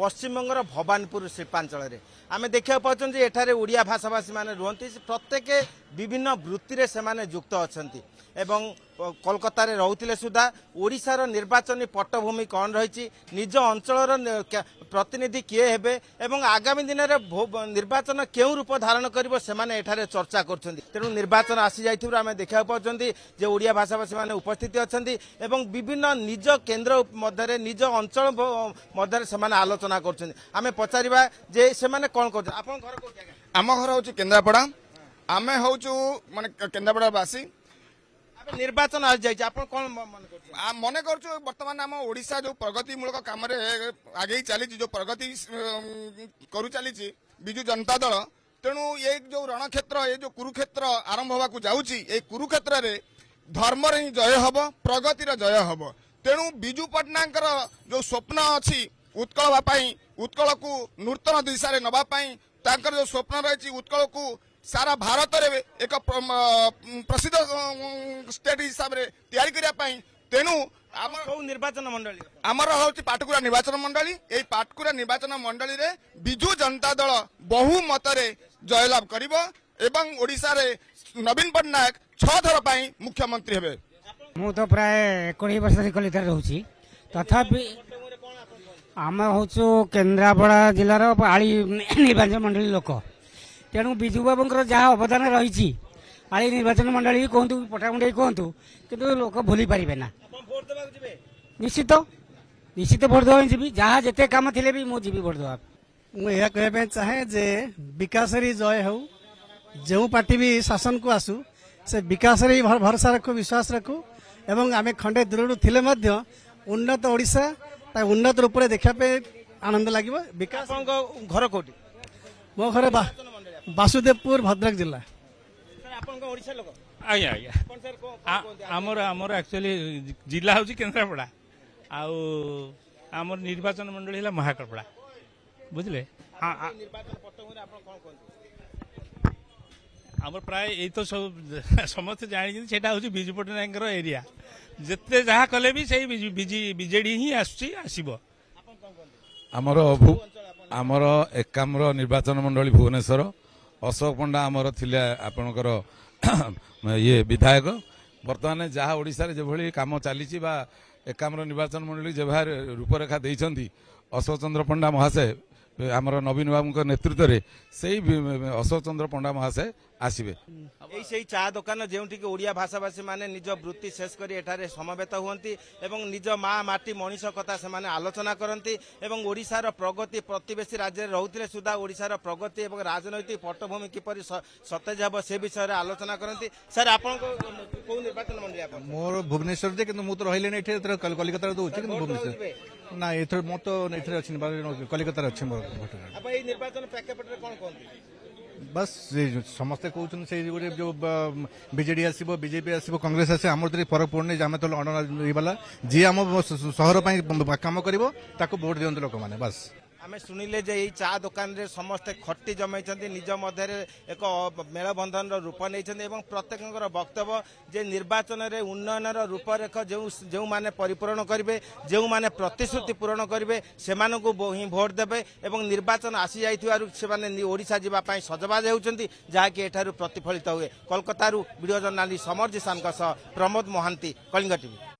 পশ্চিমবঙ্গর ভবানীপুর শিল্পাঞ্চলের আমি দেখা পাচ্ছি যে এখানে ওড়িয়া ভাষাভাষী মানে রুহতি প্রত্যেক বিভিন্ন বৃত্তিরে সে যুক্ত অনেক এবং কলকাতার রুলে সুদ্ধা ওড়শার নির্বাচনী পটভূমি কণ রয়েছে নিজ অঞ্চলর প্রতিনিধি কিয়ে হবে এবং আগামী দিনের নির্বাচন কেউ রূপ ধারণ করব সে এখানে চর্চা করছেন তেমন নির্বাচন আসি যাই আমি দেখা পাচ্ছেন যে ওড়িয়া ভাষাভাষী মানে উপস্থিত অনেক এবং বিভিন্ন নিজ কেন্দ্র মধ্যে নিজ অঞ্চল মধ্যে সে আলোচনা করছেন আমি পচারা যে সে কম করছেন আপনার ঘর আমার ঘর হচ্ছে কেন্দ্রাপড়া আমি হচ্ছু মানে কেন্দ্রাপড়াবাসী ନିର୍ବାଚନ ଆସିଯାଇଛି ଆପଣ କଣ ମନେ କରୁଛୁ ବର୍ତ୍ତମାନ ଆମ ଓଡ଼ିଶା ଯୋଉ ପ୍ରଗତି ମୂଳକ କାମରେ ଆଗେଇ ଚାଲିଛି ଯୋଉ ପ୍ରଗତି କରୁ ଚାଲିଛି ବିଜୁ ଜନତା ଦଳ ତେଣୁ ଏ ଯୋଉ ରଣକ୍ଷେତ୍ର ଏ ଯୋଉ କୁରୁକ୍ଷେତ୍ର ଆରମ୍ଭ ହେବାକୁ ଯାଉଛି ଏ କୁରୁକ୍ଷେତ୍ରରେ ଧର୍ମରେ ହିଁ ଜୟ ହେବ ପ୍ରଗତିର ଜୟ ହେବ ତେଣୁ ବିଜୁ ପଟ୍ଟନାୟକଙ୍କର ଯୋଉ ସ୍ୱପ୍ନ ଅଛି ଉତ୍କଳ ହେବା ପାଇଁ ଉତ୍କଳକୁ ନୂତନ ଦିଶାରେ ନେବା ପାଇଁ ତାଙ୍କର ଯୋଉ ସ୍ୱପ୍ନ ରହିଛି ଉତ୍କଳକୁ ସାରା ଭାରତରେ ଏକ ପ୍ରସିଦ୍ଧ ଷ୍ଟେଟ୍ ହିସାବରେ ତିଆରି କରିବା ପାଇଁ ତେଣୁ ଆମର କେଉଁ ନିର୍ବାଚନ ମଣ୍ଡଳୀ ଆମର ହେଉଛି ପାଟକୁରା ନିର୍ବାଚନ ମଣ୍ଡଳୀ ଏହି ପାଟକୁରା ନିର୍ବାଚନ ମଣ୍ଡଳୀରେ ବିଜୁ ଜନତା ଦଳ ବହୁ ମତରେ ଜୟଲାଭ କରିବ ଏବଂ ଓଡ଼ିଶାରେ ନବୀନ ପଟ୍ଟନାୟକ ଛଅ ଥର ପାଇଁ ମୁଖ୍ୟମନ୍ତ୍ରୀ ହେବେ ମୁଁ ତ ପ୍ରାୟ କୋଡ଼ିଏ ବର୍ଷ ଧରି କଲିତାରେ ରହୁଛି ତଥାପି ଆମେ ହେଉଛୁ କେନ୍ଦ୍ରାପଡ଼ା ଜିଲ୍ଲାର ଆଳି ନିର୍ବାଚନ ମଣ୍ଡଳୀ ଲୋକ ତେଣୁ ବିଜୁବାବୁଙ୍କର ଯାହା ଅବଦାନ ରହିଛି ଆଳି ନିର୍ବାଚନ ମଣ୍ଡଳୀ କୁହନ୍ତୁ ପଟାମୁଣ୍ଡାଇ କୁହନ୍ତୁ କିନ୍ତୁ ଲୋକ ଭୁଲି ପାରିବେ ନା ନିଶ୍ଚିତ ନିଶ୍ଚିତ ଭୋଟ ଦେବା ପାଇଁ ଯିବି ଯାହା ଯେତେ କାମ ଥିଲେ ବି ମୁଁ ଯିବି ଭୋଟ ଦେବା ମୁଁ ଏହା କହିବା ପାଇଁ ଚାହେଁ ଯେ ବିକାଶରେ ଜୟ ହେଉ ଯେଉଁ ପାର୍ଟି ବି ଶାସନକୁ ଆସୁ ସେ ବିକାଶରେ ହିଁ ଭରସା ରଖୁ ବିଶ୍ୱାସ ରଖୁ ଏବଂ ଆମେ ଖଣ୍ଡେ ଦୂରରୁ ଥିଲେ ମଧ୍ୟ ଉନ୍ନତ ଓଡ଼ିଶା ତା ଉନ୍ନତ ରୂପରେ ଦେଖିବା ପାଇଁ ଆନନ୍ଦ ଲାଗିବ ବିକାଶଙ୍କ ଘର କୋଉଠି ମୋ ଘର ବା ବାସୁଦେବପୁର ଭଦ୍ରକ ଜିଲ୍ଲା ଆଜ୍ଞା ଆଜ୍ଞା ଆମର ଆମର ଆକ୍ଚୁଆଲି ଜିଲ୍ଲା ହେଉଛି କେନ୍ଦ୍ରାପଡ଼ା ଆଉ ଆମର ନିର୍ବାଚନ ମଣ୍ଡଳୀ ହେଲା ମହାକଳପଡ଼ା ବୁଝିଲେ ଆମର ପ୍ରାୟ ଏଇ ତ ସବୁ ସମସ୍ତେ ଜାଣିଛନ୍ତି ସେଇଟା ହେଉଛି ବିଜୁ ପଟ୍ଟନାୟକଙ୍କର ଏରିଆ ଯେତେ ଯାହା କଲେ ବି ସେଇ ବିଜେଡି ହିଁ ଆସୁଛି ଆସିବ ଆମର ଆମର ଏକାମ୍ର ନିର୍ବାଚନ ମଣ୍ଡଳୀ ଭୁବନେଶ୍ୱର ଅଶୋକ ପଣ୍ଡା ଆମର ଥିଲେ ଆପଣଙ୍କର ଇଏ ବିଧାୟକ ବର୍ତ୍ତମାନ ଯାହା ଓଡ଼ିଶାରେ ଯେଭଳି କାମ ଚାଲିଛି ବା ଏକାମ୍ର ନିର୍ବାଚନ ମଣ୍ଡଳୀ ଯେଭଳି ରୂପରେଖା ଦେଇଛନ୍ତି ଅଶୋକ ଚନ୍ଦ୍ର ପଣ୍ଡା ମହାଶୟ ଆମର ନବୀନ ବାବୁଙ୍କ ନେତୃତ୍ୱରେ ସେଇ ଅଶୋକ ଚନ୍ଦ୍ର ପଣ୍ଡା ମହାଶୟ ଆସିବେ ଏଇ ସେଇ ଚା ଦୋକାନ ଯେଉଁଠିକି ଓଡ଼ିଆ ଭାଷାଭାଷୀମାନେ ନିଜ ବୃତ୍ତି ଶେଷ କରି ଏଠାରେ ସମବେତ ହୁଅନ୍ତି ଏବଂ ନିଜ ମା ମାଟି ମଣିଷ କଥା ସେମାନେ ଆଲୋଚନା କରନ୍ତି ଏବଂ ଓଡ଼ିଶାର ପ୍ରଗତି ପ୍ରତିବେଶୀ ରାଜ୍ୟରେ ରହୁଥିଲେ ସୁଦ୍ଧା ଓଡ଼ିଶାର ପ୍ରଗତି ଏବଂ ରାଜନୈତିକ ପଟ୍ଟଭୂମି କିପରି ସତେଜ ହେବ ସେ ବିଷୟରେ ଆଲୋଚନା କରନ୍ତି ସାର୍ ଆପଣଙ୍କ କେଉଁ ନିର୍ବାଚନ ମଣ୍ଡଳୀ ଆପଣ ମୋର ଭୁବନେଶ୍ୱର ଯେ କିନ୍ତୁ ମୁଁ ତ ରହିଲେଣି ଏଠି କଲିକତାରେ ଦେଉଛି କିନ୍ତୁ ଭୁବନେଶ୍ୱର ନା ଏଥର ମୁଁ ତ ଏଥିରେ ଅଛି କଲିକତାରେ ଅଛି ମୋର ଭୋଟର କାର୍ଡ ଏଇ ନିର୍ବାଚନ ପ୍ରେକ୍ଷାପଟରେ କଣ କହନ୍ତି ବାସ୍ ସମସ୍ତେ କହୁଛନ୍ତି ସେଇ ଗୋଟେ ଯୋଉ ବିଜେଡି ଆସିବ ବିଜେପି ଆସିବ କଂଗ୍ରେସ ଆସିବ ଆମର ଯଦି ଫରକ ପଡ଼ୁନି ଆମେ ତ ଅଣ ହେଇଗଲା ଯିଏ ଆମ ସହର ପାଇଁ କାମ କରିବ ତାକୁ ଭୋଟ ଦିଅନ୍ତୁ ଲୋକମାନେ ବାସ୍ ଆମେ ଶୁଣିଲେ ଯେ ଏଇ ଚା ଦୋକାନରେ ସମସ୍ତେ ଖଟି ଜମାଇଛନ୍ତି ନିଜ ମଧ୍ୟରେ ଏକ ମେଳବନ୍ଧନର ରୂପ ନେଇଛନ୍ତି ଏବଂ ପ୍ରତ୍ୟେକଙ୍କର ବକ୍ତବ୍ୟ ଯେ ନିର୍ବାଚନରେ ଉନ୍ନୟନର ରୂପରେଖ ଯେଉଁ ଯେଉଁମାନେ ପରିପୂରଣ କରିବେ ଯେଉଁମାନେ ପ୍ରତିଶ୍ରୁତି ପୂରଣ କରିବେ ସେମାନଙ୍କୁ ହିଁ ଭୋଟ୍ ଦେବେ ଏବଂ ନିର୍ବାଚନ ଆସିଯାଇଥିବାରୁ ସେମାନେ ଓଡ଼ିଶା ଯିବା ପାଇଁ ସଜବାଜ ହେଉଛନ୍ତି ଯାହାକି ଏଠାରୁ ପ୍ରତିଫଳିତ ହୁଏ କୋଲକାତାରୁ ଭିଡ଼ିଓ ଜର୍ଣ୍ଣାଲିଷ୍ଟ ସମର ଜିସାନଙ୍କ ସହ ପ୍ରମୋଦ ମହାନ୍ତି କଳିଙ୍ଗ ଟିଭି